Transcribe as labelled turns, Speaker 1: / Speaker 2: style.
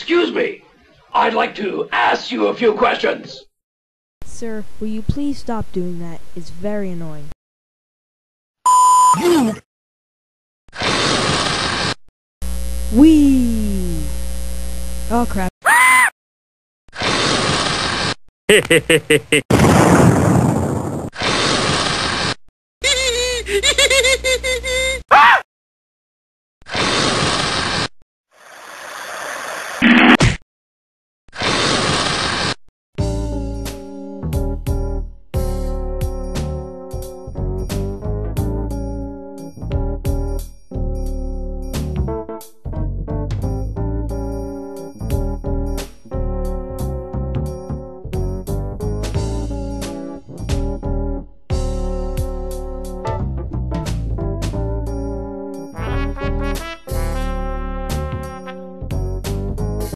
Speaker 1: Excuse me. I'd like to ask you a few questions.
Speaker 2: Sir, will you please stop doing that? It's very annoying. You! Oh crap.